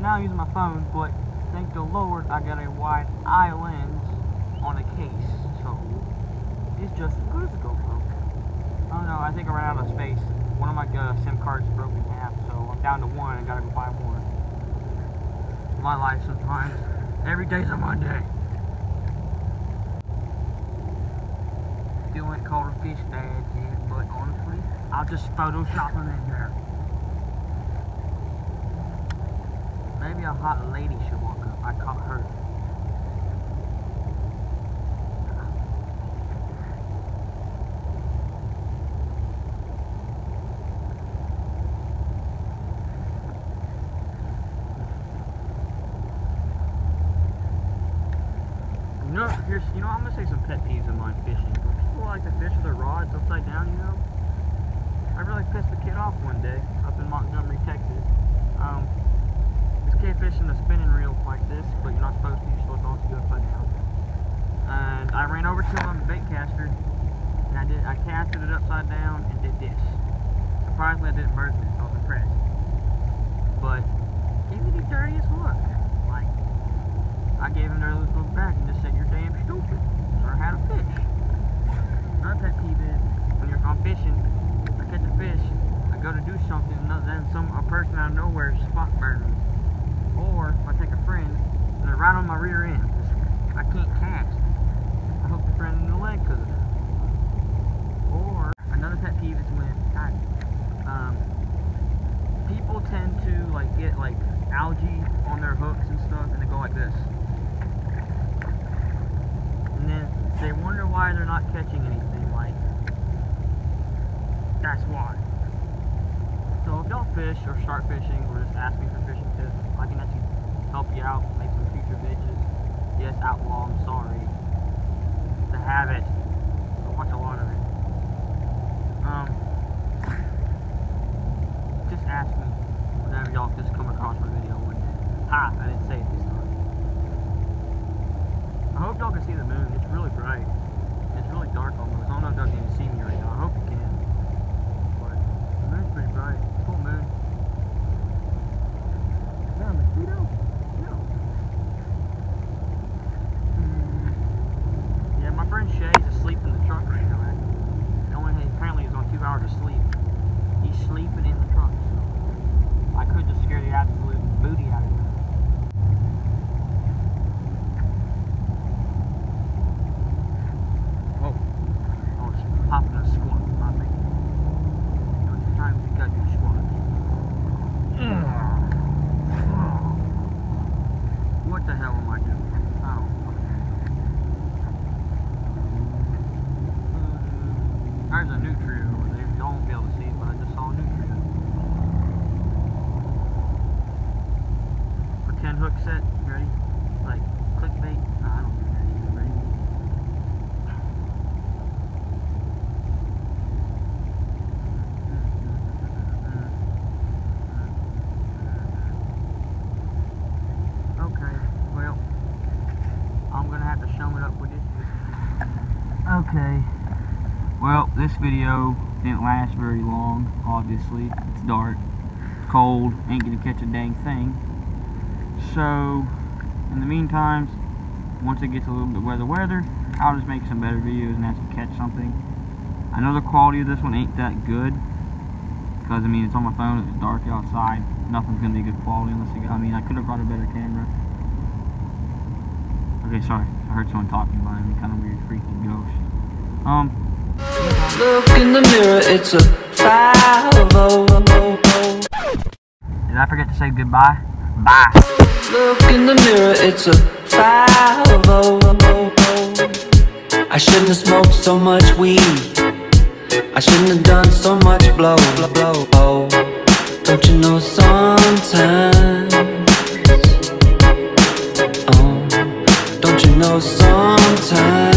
now I'm using my phone, but thank the Lord I got a wide eye lens on a case. So it's just as good as a GoPro. I don't know, I think I ran out of space. One of my uh, SIM cards broke in half, so I'm down to one and gotta go buy more. My life sometimes. Every day's a Monday. Still ain't called a fish dad yet, but honestly, I'll just Photoshop them in there. Maybe a hot lady should walk up. I caught her. You know, here's, you know, I'm gonna say some pet peeves of mine fishing. When people like to fish with their rods upside down, you know, I really pissed the kid off one day up in Montgomery, Texas. Um, this kid fishing a spinning reel like this, but you're not supposed to. You're supposed to also do upside down. And I ran over to him, bait caster, and I did. I casted it upside down and did this. Surprisingly, I didn't burn it, so I was impressed. But gave me the dirtiest look. Like I gave him their look back and just said, "You're damn stupid." Learn how to fish. Another pet peeve is when you're on fishing, I catch a fish, I go to do something, and some a person out of nowhere spot burns me. Or if I take a friend and they're right on my rear end, I can't cast. I hook the friend in the leg because of that. Or another pet peeve is when God, um, people tend to like get like algae on their hooks and stuff, and they go like this. And then they wonder why they're not catching anything. Like that's why. So if y'all fish or start fishing or just ask me for fishing tips, I can actually help you out, make some future bitches. Yes, outlaw, I'm sorry. The habit. I watch a lot of it. Um, just ask me whenever y'all just my video one day. Ha! I didn't say it this time. I hope y'all can see the moon. It's really bright. It's really dark almost. I don't know if y'all can even see me right now. I hope you can. But the moon's pretty bright. Full moon. Is that a mosquito? No. Hmm. Yeah, my friend Shay's asleep in the truck right now. He only apparently he's on two hours of sleep. He's sleeping in the truck. So I could just scare the absolute booty out of him. Oh, oh, she's popping a squat, my man. You know, sometimes you gotta do squats. What the hell am I doing? Oh, okay. There's a nutria over there. Y'all won't be able to see it, but I just saw a nutria. Pretend hook set. You ready? Like clickbait? I don't either. Okay, well, I'm gonna have to show it up with this. Okay. Well, this video didn't last very long, obviously. It's dark, cold, ain't gonna catch a dang thing. So, in the meantime, once it gets a little bit weather weather, I'll just make some better videos and actually catch something. I know the quality of this one ain't that good, because I mean it's on my phone, it's dark outside, nothing's gonna be good quality unless you got, I mean I could have brought a better camera. Okay, sorry, I heard someone talking behind me, kind of weird, freaking ghost. Um, Look in the mirror, it's a 5 I forget to say goodbye? Bye. Look in the mirror, it's a 5. I shouldn't have smoked so much weed. I shouldn't have done so much blow, blow, blow. blow. Don't you know sometimes? Oh, don't you know sometimes?